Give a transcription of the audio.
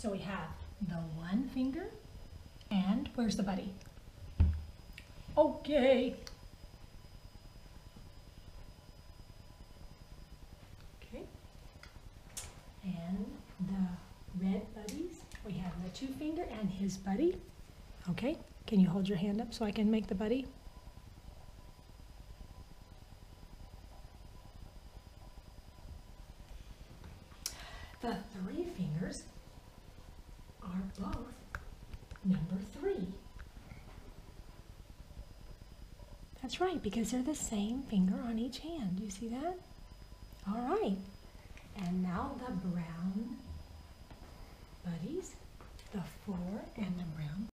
So we have the one finger and where's the buddy? Okay. Okay. And the red buddies, we have the two finger and his buddy. Okay, can you hold your hand up so I can make the buddy? The three fingers both number three. That's right, because they're the same finger on each hand. You see that? All right. And now the brown buddies, the four and